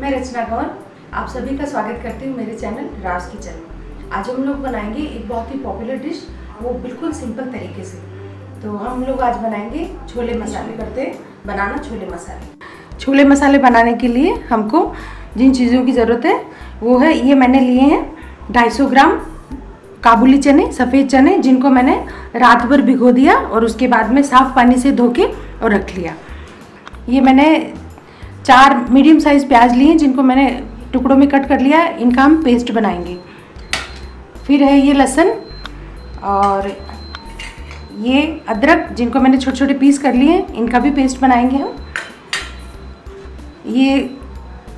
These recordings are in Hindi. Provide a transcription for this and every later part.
मैं रचना गौर आप सभी का स्वागत करती हूँ मेरे चैनल राज किचन में आज हम लोग बनाएँगे एक बहुत ही पॉपुलर डिश वो बिल्कुल सिंपल तरीके से। तो हम लोग आज बनाएँगे छोले मसाले। करते हैं, बनाना छोले मसाले। छोले मसाले बनाने के लिए हमको जिन चीज़ों की ज़रूरत है, वो है, ये मैंने लिए हैं 250 ग्राम काबुली चने, सफ़ेद चने, जिनको मैंने रात भर भिगो दिया और उसके बाद में साफ़ पानी से धो के और रख लिया। ये मैंने चार मीडियम साइज़ प्याज लिए जिनको मैंने टुकड़ों में कट कर लिया है इनका हम पेस्ट बनाएँगे। फिर है ये लहसुन और ये अदरक, जिनको मैंने छोटे छोटे पीस कर लिए हैं, इनका भी पेस्ट बनाएँगे हम। ये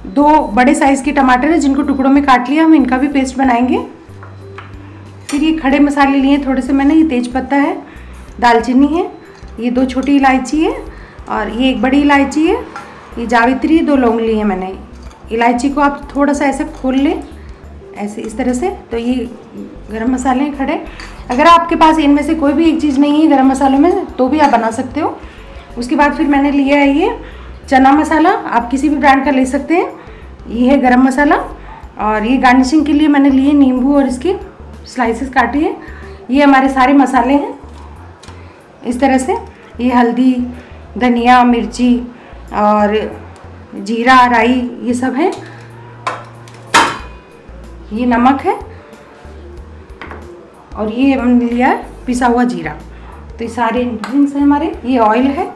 दो बड़े साइज़ के टमाटर हैं, जिनको टुकड़ों में काट लिया, हम इनका भी पेस्ट बनाएँगे। फिर ये खड़े मसाले लिए थोड़े से मैंने, ये तेज पत्ता है, दालचीनी है, ये दो छोटी इलायची है और ये एक बड़ी इलायची है। ये जावित्री दो लौंग लिए हैं मैंने। इलायची को आप थोड़ा सा ऐसे खोल लें, ऐसे इस तरह से तो ये गरम मसाले हैं खड़े। अगर आपके पास इनमें से कोई भी एक चीज़ नहीं है गरम मसालों में तो भी आप बना सकते हो। उसके बाद फिर मैंने लिया है ये चना मसाला, आप किसी भी ब्रांड का ले सकते हैं। ये है गरम मसाला, और ये गार्निशिंग के लिए मैंने लिए नींबू और इसके स्लाइसेस काटे हैं। ये हमारे सारे मसाले हैं, इस तरह से। ये हल्दी, धनिया, मिर्ची और जीरा, राई, ये सब है। ये नमक है। और ये हमने लिया पिसा हुआ जीरा। तो ये सारे इंग्रीडियंट्स हैं हमारे, ये ऑयल है।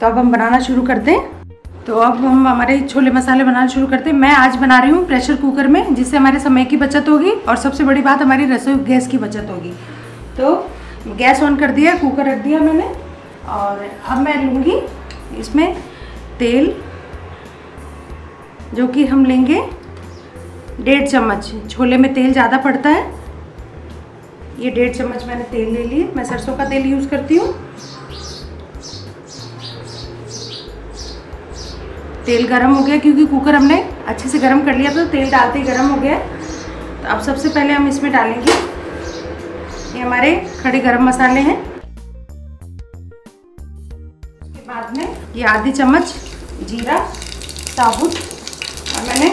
तो अब हम बनाना शुरू करते हैं। तो अब हम हमारे छोले मसाले बनाना शुरू करते हैं। मैं आज बना रही हूँ प्रेशर कुकर में, जिससे हमारे समय की बचत होगी और सबसे बड़ी बात हमारी रसोई गैस की बचत होगी। तो गैस ऑन कर दिया, कुकर रख दिया मैंने। और अब मैं लूँगी इसमें तेल, जो कि हम लेंगे डेढ़ चम्मच। छोले में तेल ज़्यादा पड़ता है। ये डेढ़ चम्मच मैंने तेल ले लिए। मैं सरसों का तेल यूज़ करती हूँ। तेल गरम हो गया क्योंकि कुकर हमने अच्छे से गरम कर लिया था तो तेल डालते ही गरम हो गया। तो अब सबसे पहले हम इसमें डालेंगे। ये हमारे खड़े गरम मसाले हैं। ये आधी चम्मच जीरा, साबुत, और मैंने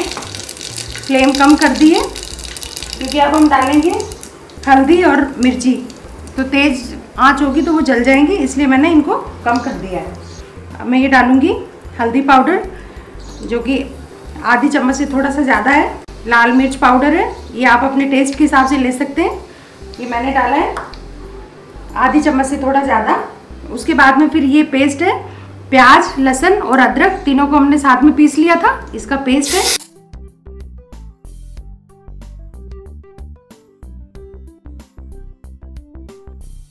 फ्लेम कम कर दी है क्योंकि अब हम डालेंगे हल्दी और मिर्ची। तो तेज़ आँच होगी तो वो जल जाएँगी, इसलिए मैंने इनको कम कर दिया है। अब मैं ये डालूँगी हल्दी पाउडर, जो कि आधी चम्मच से थोड़ा सा ज़्यादा है। लाल मिर्च पाउडर है, ये आप अपने टेस्ट के हिसाब से ले सकते हैं। ये मैंने डाला है आधी चम्मच से थोड़ा ज़्यादा। उसके बाद में फिर ये पेस्ट है प्याज, लहसन और अदरक तीनों को हमने साथ में पीस लिया था। इसका पेस्ट है।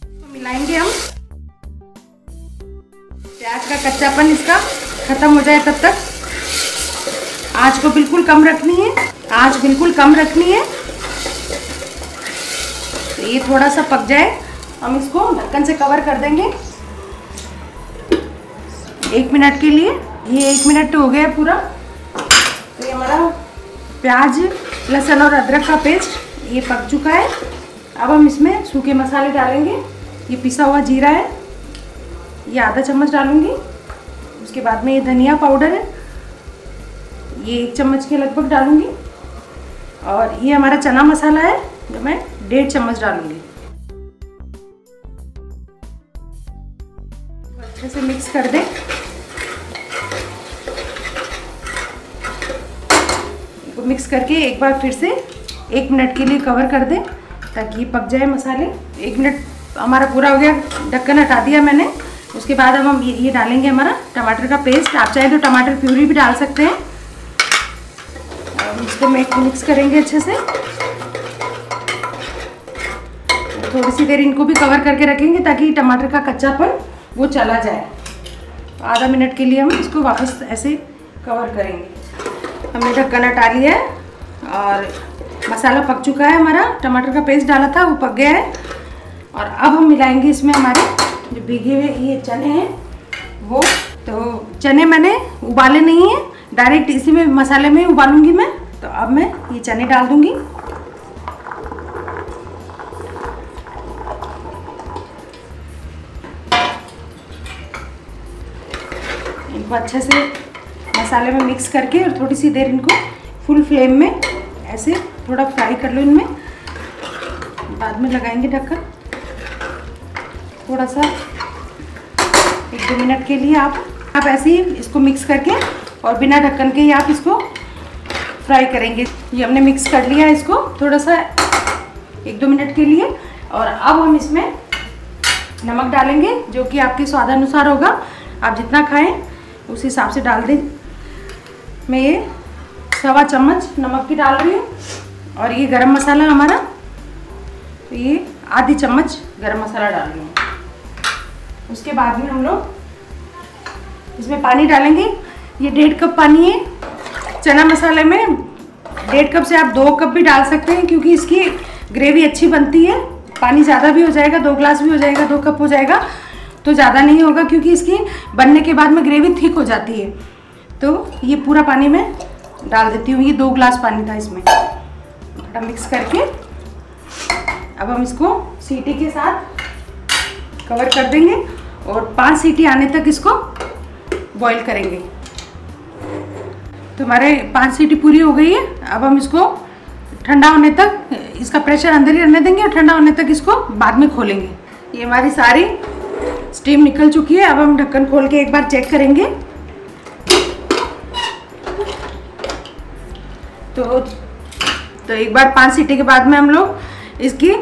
तो मिलाएँगे हम। प्याज का कच्चापन इसका खत्म हो जाए तब तक। आँच को बिल्कुल कम रखनी है। आँच बिल्कुल कम रखनी है। तो ये थोड़ा सा पक जाए। हम इसको ढक्कन से कवर कर देंगे। एक मिनट के लिए? ये एक मिनट तो हो गया पूरा। तो ये हमारा प्याज, लहसुन और अदरक का पेस्ट ये पक चुका है। अब हम इसमें सूखे मसाले डालेंगे। ये पिसा हुआ जीरा है। ये आधा चम्मच डालूँगी। उसके बाद में ये धनिया पाउडर है। ये एक चम्मच के लगभग डालूँगी। और ये हमारा चना मसाला है। जो मैं डेढ़ चम्मच डालूँगी। अच्छे से मिक्स कर दें। मिक्स करके एक बार फिर से एक मिनट के लिए कवर कर दें, ताकि पक जाए मसाले। एक मिनट हमारा पूरा हो गया, ढक्कन हटा दिया मैंने। उसके बाद अब हम ये डालेंगे हमारा टमाटर का पेस्ट आप चाहें तो टमाटर प्यूरी भी डाल सकते हैं। इसको मिक्स करेंगे अच्छे से। थोड़ी सी देर इनको भी कवर करके रखेंगे, ताकि टमाटर का कच्चापन वो चला जाए। आधा मिनट के लिए हम इसको वापस ऐसे कवर करेंगे। हमने ढक्कन हटा लिया है और मसाला पक चुका है हमारा। टमाटर का पेस्ट डाला था, वो पक गया है। और अब हम मिलाएँगे इसमें हमारे जो भीगे हुए ये चने हैं, वो। तो चने मैंने उबाले नहीं हैं। डायरेक्ट इसी में मसाले में उबालूँगी मैं। तो अब मैं ये चने डाल दूँगी। इनको अच्छे से मसाले में मिक्स करके और थोड़ी सी देर इनको फुल फ्लेम में ऐसे थोड़ा फ्राई कर लो इनमें। बाद में लगाएँगे ढक्कन। थोड़ा सा एक दो मिनट के लिए आप आप ऐसे ही इसको मिक्स करके और बिना ढक्कन के ही आप इसको फ्राई करेंगे। ये हमने मिक्स कर लिया इसको थोड़ा सा एक दो मिनट के लिए और अब हम इसमें नमक डालेंगे जो कि आपके स्वादानुसार होगा। आप जितना खाएँ उस हिसाब से डाल दें। मैं ये सवा चम्मच नमक की डाल रही हूँ और ये गरम मसाला हमारा तो ये आधी चम्मच गरम मसाला डाल रही हूँ। उसके बाद में हम लोग इसमें पानी डालेंगे। ये डेढ़ कप पानी है। चना मसाले में डेढ़ कप से आप दो कप भी डाल सकते हैं, क्योंकि इसकी ग्रेवी अच्छी बनती है। पानी ज़्यादा भी हो जाएगा, दो ग्लास भी हो जाएगा, दो कप हो जाएगा। तो ज़्यादा नहीं होगा क्योंकि इसकी बनने के बाद में ग्रेवी थिक हो जाती है। तो ये पूरा पानी मैं डाल देती हूँ। ये दो ग्लास पानी था इसमें। थोड़ा मिक्स करके अब हम इसको सीटी के साथ कवर कर देंगे और पाँच सीटी आने तक इसको बॉईल करेंगे। तो हमारे पाँच सीटी पूरी हो गई है। अब हम इसको ठंडा होने तक इसका प्रेशर अंदर ही रहने देंगे और ठंडा होने तक इसको बाद में खोलेंगे। ये हमारी सारी स्टीम निकल चुकी है। अब हम ढक्कन खोल के एक बार चेक करेंगे। तो तो एक बार पाँच सीटी के बाद में हम लोग इसकी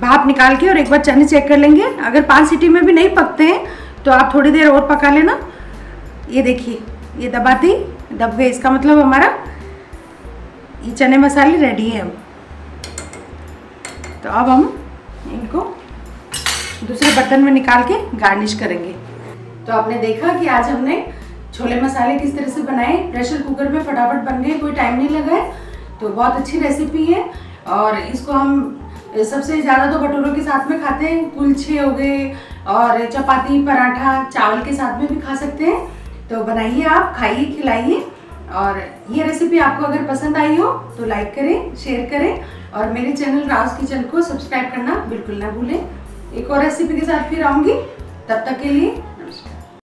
भाप निकाल के और एक बार चने चेक कर लेंगे। अगर पाँच सीटी में भी नहीं पकते हैं तो आप थोड़ी देर और पका लेना। ये देखिए, ये दबाते ही दब गए इसका मतलब हमारा ये चने मसाले रेडी है तो अब हम इनको दूसरे बर्तन में निकाल के गार्निश करेंगे। तो आपने देखा कि आज हमने छोले मसाले किस तरह से बनाए, प्रेशर कुकर में फटाफट बन गए, कोई टाइम नहीं लगा है। तो बहुत अच्छी रेसिपी है और इसको हम सबसे ज़्यादा तो भटूरों के साथ में खाते हैं कुलछे हो गए और चपाती, पराठा, चावल के साथ में भी खा सकते हैं। तो बनाइए आप, खाइए, खिलाइए और ये रेसिपी आपको अगर पसंद आई हो तो लाइक करें शेयर करें और मेरे चैनल राज किचन को सब्सक्राइब करना बिल्कुल ना भूलें। एक और रेसिपी के साथ फिर आऊँगी। तब तक के लिए